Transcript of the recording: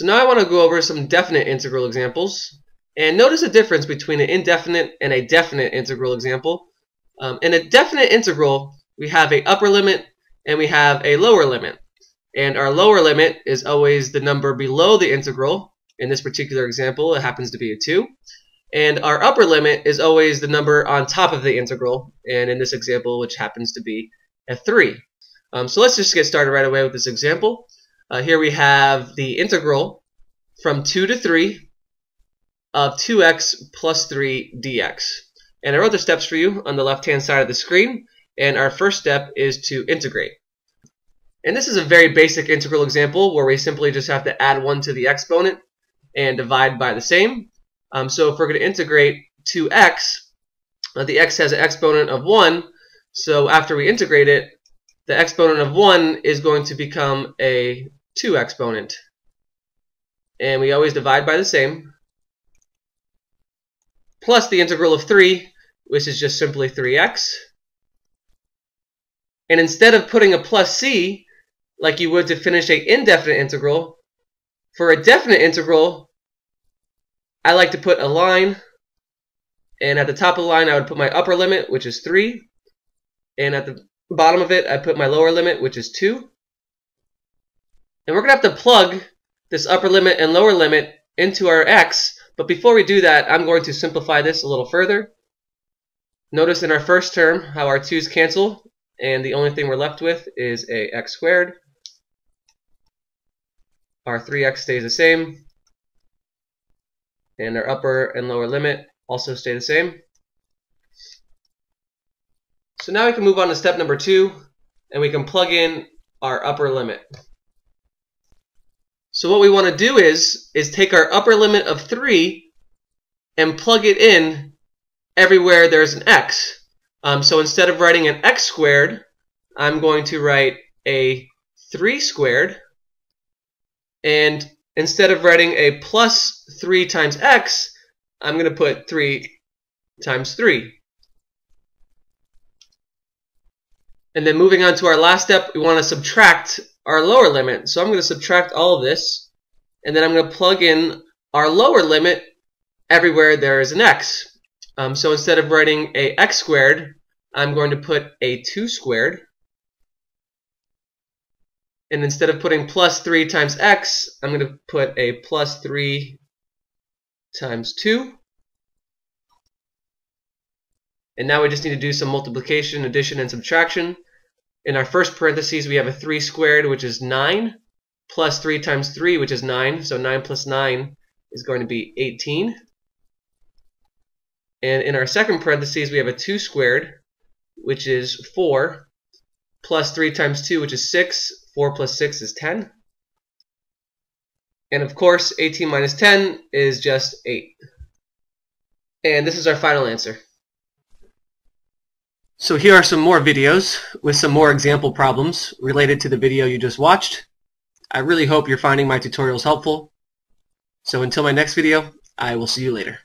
So now I want to go over some definite integral examples. And notice the difference between an indefinite and a definite integral example. Um, in a definite integral, we have a upper limit and we have a lower limit. And our lower limit is always the number below the integral. In this particular example, it happens to be a 2. And our upper limit is always the number on top of the integral. And in this example, which happens to be a 3. Um, so let's just get started right away with this example. Uh, here we have the integral from 2 to 3 of 2x plus 3 dx. And I wrote the steps for you on the left-hand side of the screen. And our first step is to integrate. And this is a very basic integral example where we simply just have to add 1 to the exponent and divide by the same. Um, so if we're going to integrate 2x, uh, the x has an exponent of 1. So after we integrate it, the exponent of 1 is going to become a 2 exponent. And we always divide by the same. Plus the integral of 3, which is just simply 3x. And instead of putting a plus c, like you would to finish a indefinite integral, for a definite integral, I like to put a line, and at the top of the line I would put my upper limit, which is 3, and at the bottom of it I put my lower limit, which is 2. And we're going to have to plug this upper limit and lower limit into our x, but before we do that, I'm going to simplify this a little further. Notice in our first term how our 2's cancel, and the only thing we're left with is a x squared. Our 3x stays the same, and our upper and lower limit also stay the same. So now we can move on to step number two, and we can plug in our upper limit. So what we want to do is, is take our upper limit of 3 and plug it in everywhere there's an x. Um, so instead of writing an x squared, I'm going to write a 3 squared. And instead of writing a plus 3 times x, I'm going to put 3 times 3. And then moving on to our last step, we want to subtract our lower limit. So I'm going to subtract all of this, and then I'm going to plug in our lower limit everywhere there is an x. Um, so instead of writing a x squared, I'm going to put a 2 squared. And instead of putting plus 3 times x, I'm going to put a plus 3 times 2. And now we just need to do some multiplication, addition, and subtraction. In our first parentheses, we have a 3 squared, which is 9, plus 3 times 3, which is 9. So 9 plus 9 is going to be 18. And in our second parentheses, we have a 2 squared, which is 4, plus 3 times 2, which is 6. 4 plus 6 is 10. And of course, 18 minus 10 is just 8. And this is our final answer. So here are some more videos with some more example problems related to the video you just watched. I really hope you're finding my tutorials helpful. So until my next video, I will see you later.